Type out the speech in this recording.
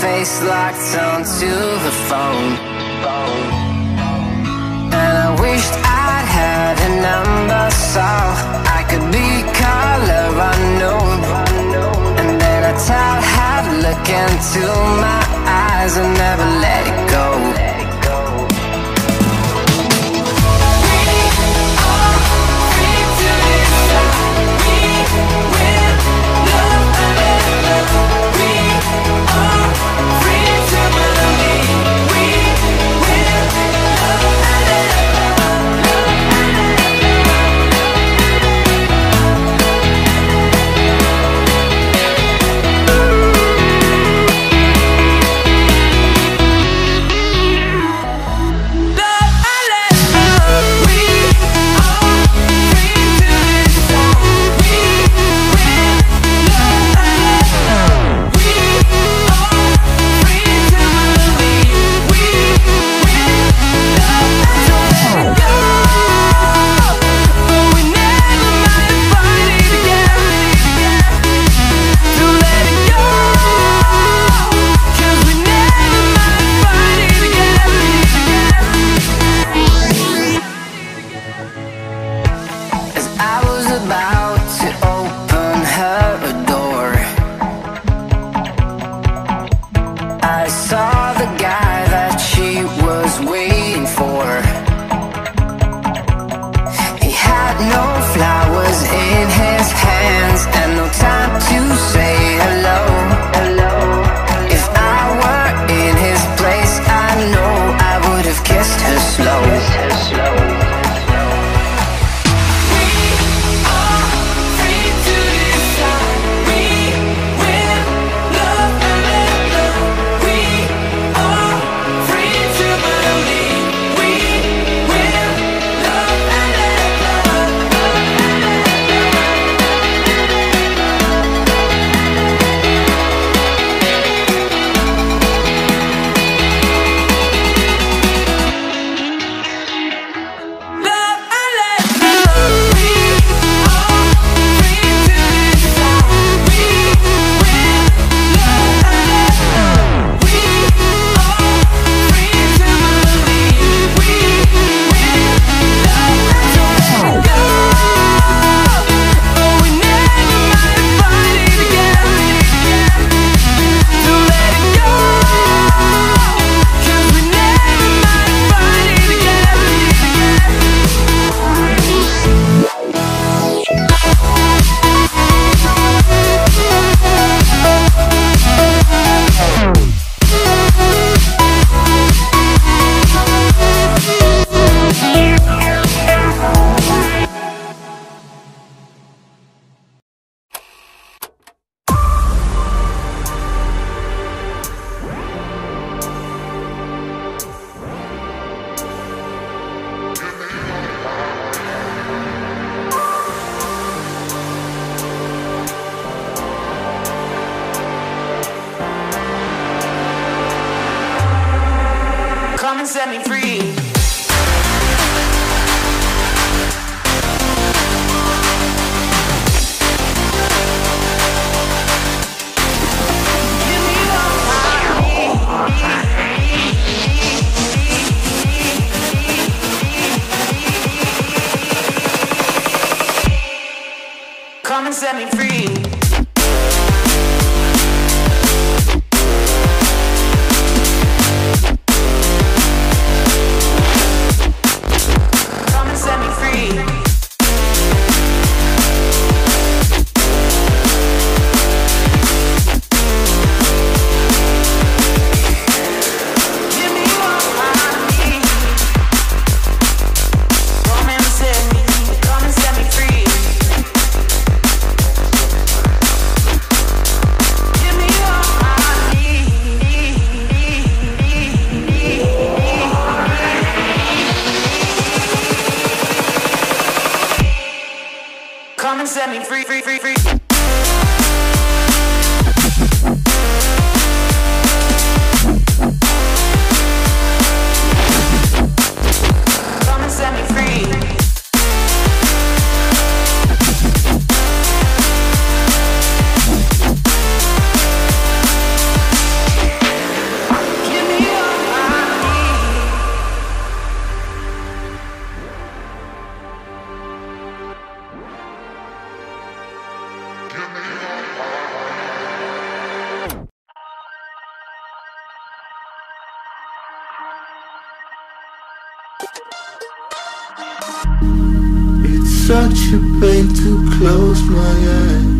face locked onto the phone. And I wished I'd had a number so I could be color unknown. And then I tell her, look into my eyes and never let it go. And set me free. Come and set me free. Set me free, free, free, free. It's such a pain to close my eyes